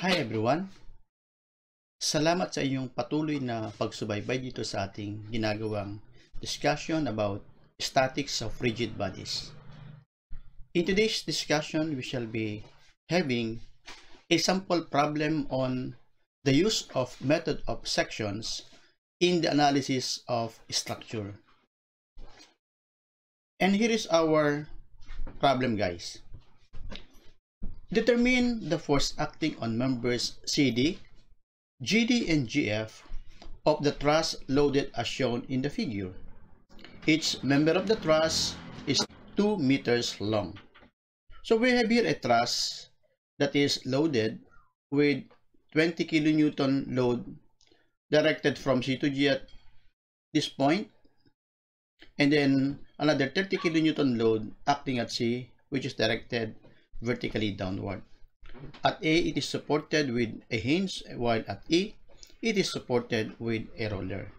Hi everyone! Salamat sa inyong patuloy na pagsubaybay dito sa ating ginagawang discussion about statics of rigid bodies. In today's discussion, we shall be having a sample problem on the use of method of sections in the analysis of structure. And here is our problem guys. Determine the force acting on members CD, GD, and GF of the truss loaded as shown in the figure. Each member of the truss is 2 meters long. So we have here a truss that is loaded with 20 kilonewton load directed from C to G at this point and then another 30 kilonewton load acting at C which is directed vertically downward. At A, it is supported with a hinge, while at E, it is supported with a roller.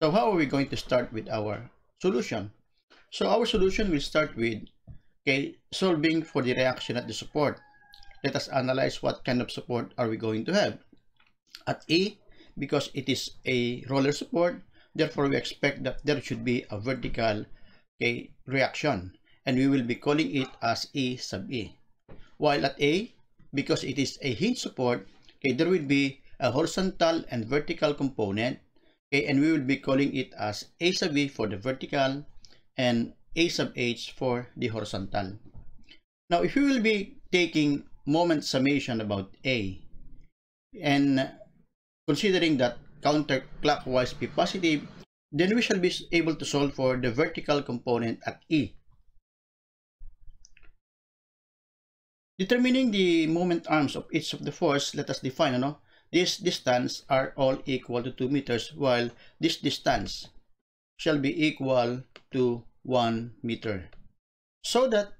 So how are we going to start with our solution? So our solution will start with okay, solving for the reaction at the support. Let us analyze what kind of support are we going to have. At A, because it is a roller support, therefore we expect that there should be a vertical okay, reaction and we will be calling it as E sub E. While at A, because it is a hinge support, okay, there will be a horizontal and vertical component, okay, and we will be calling it as A sub B for the vertical and A sub H for the horizontal. Now, if we will be taking moment summation about A, and considering that counterclockwise be positive, then we shall be able to solve for the vertical component at E. Determining the moment arms of each of the force, let us define, ano? This distance are all equal to 2 meters, while this distance shall be equal to 1 meter. So that,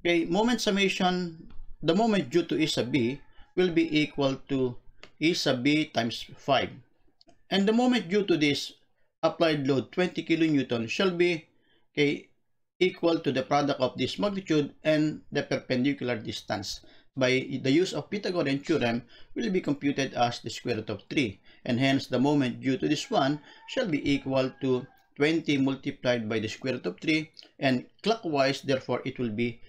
okay, moment summation, the moment due to E sub B will be equal to E sub B times 5. And the moment due to this applied load 20 kilonewton shall be okay, equal to the product of this magnitude and the perpendicular distance. By the use of Pythagorean theorem will be computed as the square root of 3 and hence the moment due to this one shall be equal to 20 multiplied by the square root of 3 and clockwise therefore it will be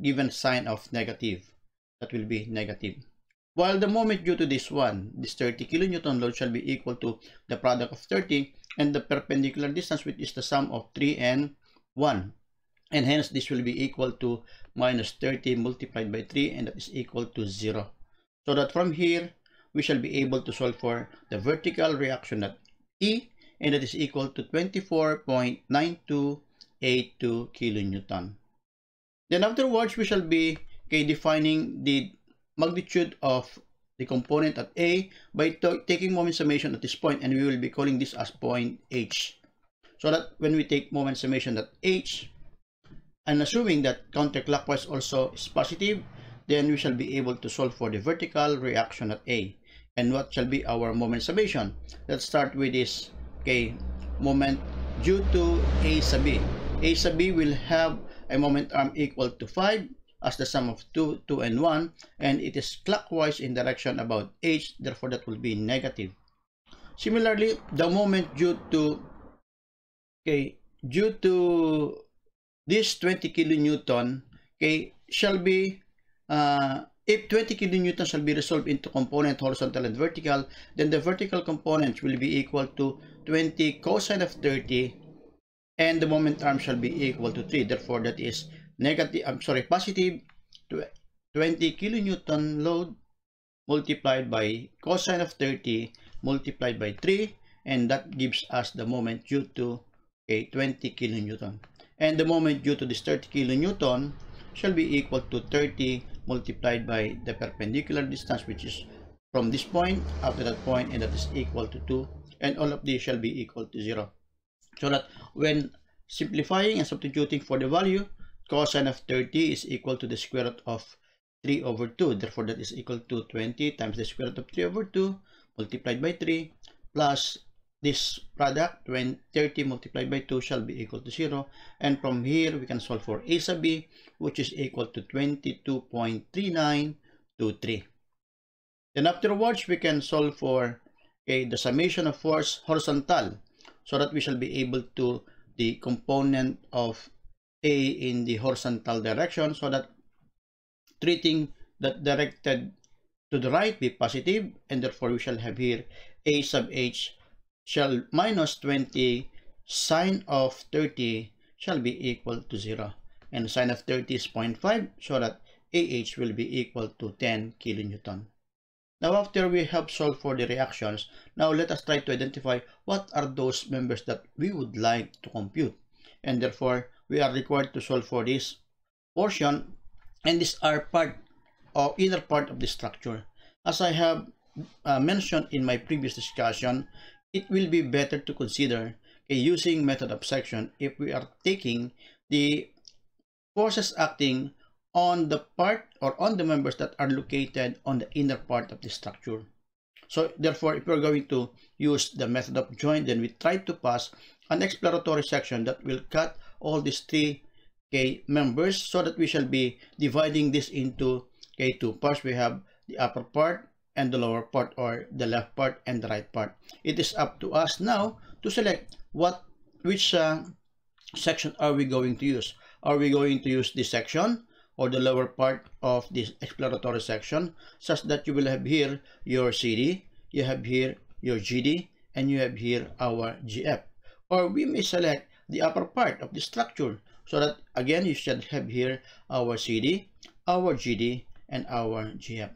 given sign of negative. That will be negative. While the moment due to this one, this 30 kilonewton load shall be equal to the product of 30 and the perpendicular distance which is the sum of 3 and 1 and hence this will be equal to minus 30 multiplied by 3 and that is equal to 0 so that from here we shall be able to solve for the vertical reaction at E and that is equal to 24.9282 kilonewton. Then afterwards we shall be okay, defining the magnitude of the component at A by taking moment summation at this point and we will be calling this as point H. So that when we take moment summation at H and assuming that counterclockwise also is positive, then we shall be able to solve for the vertical reaction at A. And what shall be our moment summation? Let's start with this, okay, moment due to A sub B. A sub B will have a moment arm equal to 5 as the sum of 2, 2, and 1, and it is clockwise in direction about H, therefore that will be negative. Similarly, the moment due to, okay, due to this 20 kilonewton okay, shall be uh, if 20 kilonewton shall be resolved into component horizontal and vertical, then the vertical component will be equal to 20 cosine of 30 and the moment arm shall be equal to 3. Therefore, that is negative, I'm sorry, positive 20 kilonewton load multiplied by cosine of 30 multiplied by 3 and that gives us the moment due to a 20 kilonewton and the moment due to this 30 kilonewton shall be equal to 30 multiplied by the perpendicular distance which is from this point up to that point and that is equal to 2 and all of these shall be equal to 0 so that when simplifying and substituting for the value cosine of 30 is equal to the square root of 3 over 2 therefore that is equal to 20 times the square root of 3 over 2 multiplied by 3 plus this product when 30 multiplied by 2 shall be equal to 0 and from here we can solve for a sub b which is equal to 22.3923 then afterwards we can solve for okay, the summation of force horizontal so that we shall be able to the component of a in the horizontal direction so that treating that directed to the right be positive and therefore we shall have here a sub h shall minus 20 sine of 30 shall be equal to 0 and sine of 30 is 0.5 so that AH will be equal to 10 kilonewton. Now after we have solved for the reactions, now let us try to identify what are those members that we would like to compute. And therefore, we are required to solve for this portion and these are part or either part of the structure. As I have uh, mentioned in my previous discussion, it will be better to consider a using method of section if we are taking the forces acting on the part or on the members that are located on the inner part of the structure. So therefore, if we're going to use the method of joint, then we try to pass an exploratory section that will cut all these three K members so that we shall be dividing this into K2 parts. We have the upper part and the lower part or the left part and the right part. It is up to us now to select what which uh, section are we going to use. Are we going to use this section or the lower part of this exploratory section such that you will have here your CD, you have here your GD, and you have here our GF. Or we may select the upper part of the structure so that again you should have here our CD, our GD, and our GF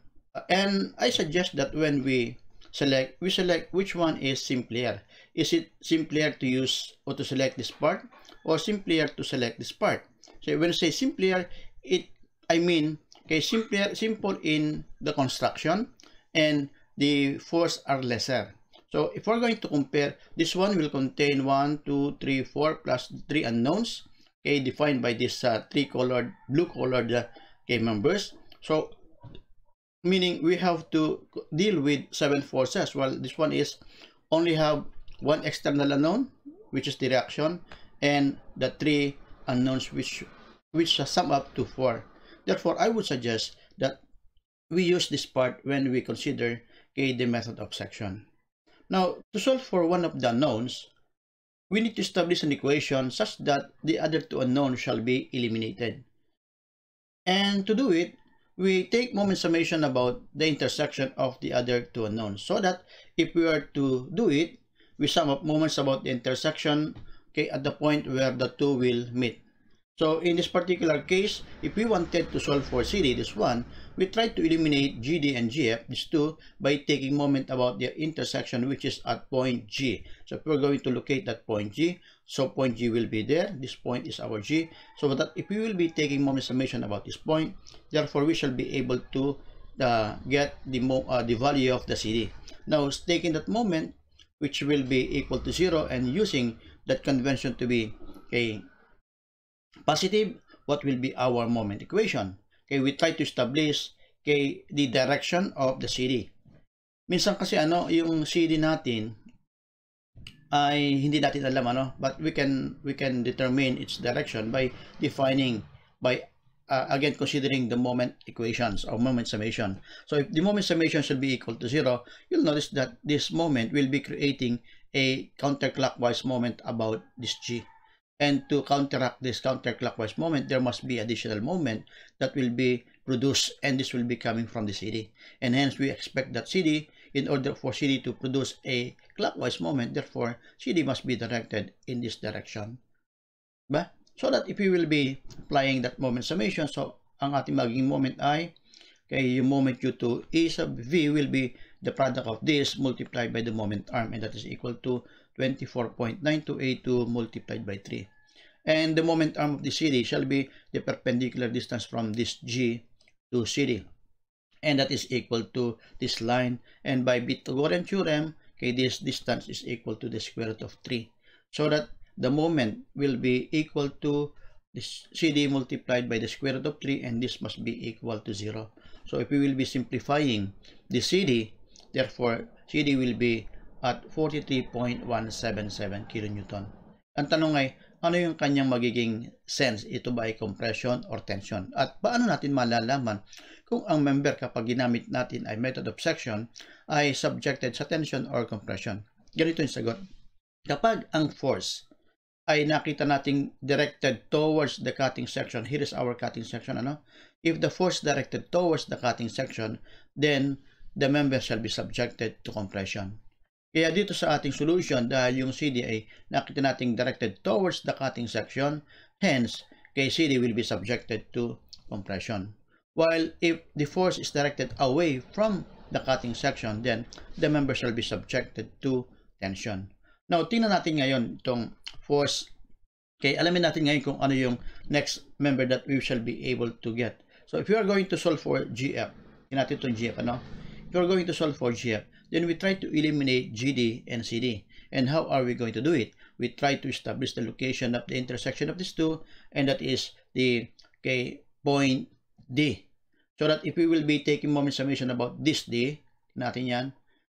and I suggest that when we select, we select which one is simpler. Is it simpler to use or to select this part or simpler to select this part? So when I say simpler, it I mean okay simpler simple in the construction and the force are lesser. So if we're going to compare, this one will contain 1, 2, 3, 4 plus 3 unknowns, okay, defined by this uh, three colored, blue colored uh, okay, members. So meaning we have to deal with seven forces. Well this one is only have one external unknown which is the reaction and the three unknowns which which sum up to four. Therefore i would suggest that we use this part when we consider okay, the method of section. Now to solve for one of the unknowns we need to establish an equation such that the other two unknowns shall be eliminated. And to do it we take moment summation about the intersection of the other two unknowns so that if we were to do it, we sum up moments about the intersection okay, at the point where the two will meet. So in this particular case, if we wanted to solve for CD, this one, we try to eliminate GD and GF, these two, by taking moment about the intersection which is at point G. So if we're going to locate that point G, so point G will be there. This point is our G. So that if we will be taking moment summation about this point, therefore we shall be able to uh, get the, uh, the value of the CD. Now taking that moment, which will be equal to 0 and using that convention to be a positive, what will be our moment equation? Okay, we try to establish okay, the direction of the CD. Minsan kasi ano, yung CD natin ay hindi natin alam ano, but we can we can determine its direction by defining by uh, again considering the moment equations or moment summation. So if the moment summation should be equal to zero, you'll notice that this moment will be creating a counterclockwise moment about this G. And to counteract this counterclockwise moment, there must be additional moment that will be produced and this will be coming from the CD. And hence we expect that CD, in order for CD to produce a clockwise moment, therefore CD must be directed in this direction. Ba? So that if we will be applying that moment summation, so ang ating magiging moment ay, okay, yung moment due to E sub V will be the product of this multiplied by the moment arm and that is equal to 24.9282 multiplied by 3. And the moment arm of the CD shall be the perpendicular distance from this G to CD. And that is equal to this line. And by Pythagorean theorem, okay, this distance is equal to the square root of 3. So that the moment will be equal to this CD multiplied by the square root of 3 and this must be equal to 0. So if we will be simplifying the CD, therefore CD will be at 43.177 kN. Ang tanong ay, ano yung kanyang magiging sense? Ito ba ay compression or tension? At paano natin malalaman kung ang member kapag ginamit natin ay method of section ay subjected sa tension or compression? Ganito yung sagot. Kapag ang force ay nakita nating directed towards the cutting section, here is our cutting section, ano? If the force directed towards the cutting section, then the member shall be subjected to compression. Kaya dito sa ating solution, dahil yung CD ay nakita nating directed towards the cutting section, hence, kay CD will be subjected to compression. While if the force is directed away from the cutting section, then the member shall be subjected to tension. Now, tingnan natin ngayon itong force. Okay, alamin natin ngayon kung ano yung next member that we shall be able to get. So, if you are going to solve for GF, tingnan natin itong GF, ano? If you are going to solve for GF, then we try to eliminate GD and CD. And how are we going to do it? We try to establish the location of the intersection of these two, and that is the okay, point D. So that if we will be taking moment summation about this D, natin yan,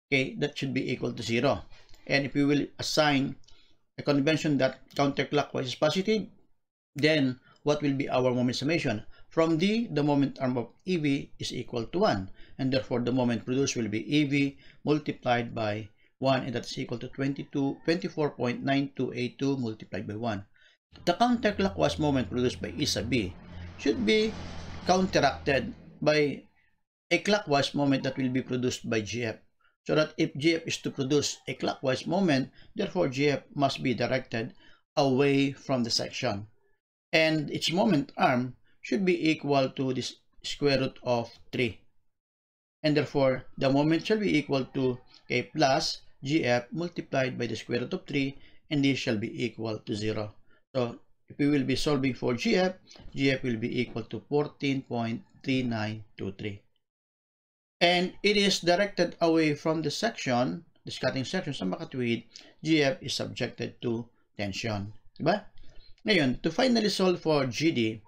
okay, that should be equal to 0. And if we will assign a convention that counterclockwise is positive, then what will be our moment summation? From D, the moment arm of EV is equal to 1, and therefore the moment produced will be EV multiplied by 1, and that's equal to 22, 24.9282 multiplied by 1. The counterclockwise moment produced by E sub B should be counteracted by a clockwise moment that will be produced by GF. So that if GF is to produce a clockwise moment, therefore GF must be directed away from the section. And its moment arm should be equal to the square root of 3. And therefore, the moment shall be equal to k plus GF multiplied by the square root of 3 and this shall be equal to 0. So, if we will be solving for GF, GF will be equal to 14.3923. And it is directed away from the section, the cutting section sa makatuwid, GF is subjected to tension. Diba? Ngayon, to finally solve for GD,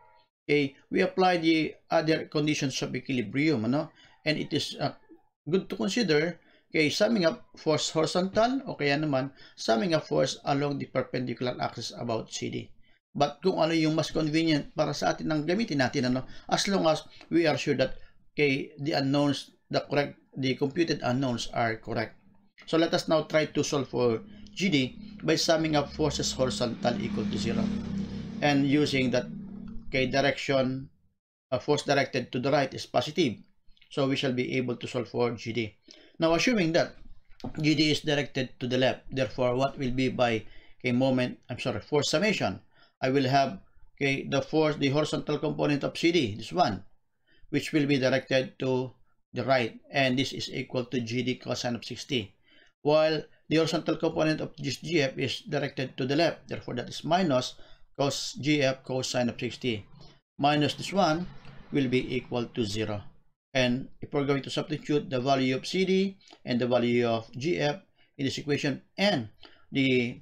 okay, we apply the other conditions of equilibrium, ano? And it is uh, good to consider okay, summing up force horizontal o kaya naman summing up force along the perpendicular axis about CD. But kung ano yung mas convenient para sa atin ang gamitin natin ano as long as we are sure that okay, the unknowns the correct the computed unknowns are correct. So let us now try to solve for GD by summing up forces horizontal equal to 0 and using that okay, direction a force directed to the right is positive so we shall be able to solve for GD now assuming that GD is directed to the left therefore what will be by okay, moment I'm sorry force summation? I will have okay, the force the horizontal component of CD this one which will be directed to the right and this is equal to GD cosine of 60 while the horizontal component of this GF is directed to the left therefore that is minus cos GF cosine of 60 minus this one will be equal to 0 and if we're going to substitute the value of CD and the value of GF in this equation and the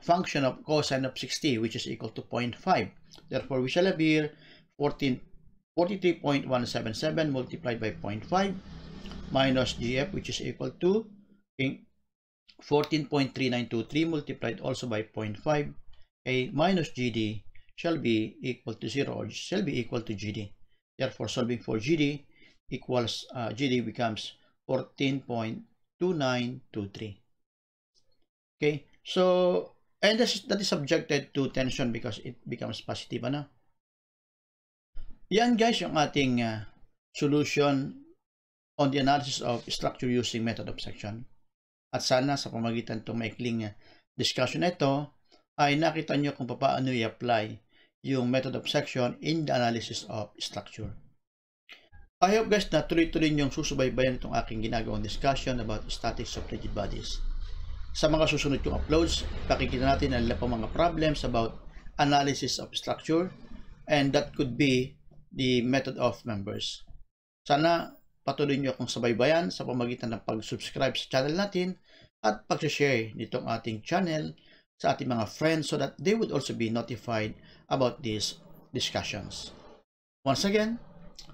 function of cosine of 60 which is equal to 0.5 therefore we shall have here 14 43.177 multiplied by 0.5 minus GF which is equal to 14.3923 multiplied also by 0.5 a minus GD shall be equal to 0 or shall be equal to GD. Therefore, solving for GD equals uh, GD becomes 14.2923. Okay, so and that is, that is subjected to tension because it becomes positive. Ano? Yan guys yung ating uh, solution on the analysis of structure using method of section. At sana sa pamagitan itong maikling uh, discussion na ito ay nakita nyo kung paano i-apply yung method of section in the analysis of structure. I hope guys na tuloy-tuloy yung susubaybayan itong aking ginagawang discussion about statics of rigid bodies. Sa mga susunod kong uploads, pakikita natin ang pang mga problems about analysis of structure and that could be the method of members. Sana patuloy nyo akong sabaybayan sa pamagitan ng pag-subscribe sa channel natin at pag-share nitong ating channel sa ating mga friends so that they would also be notified about these discussions. Once again,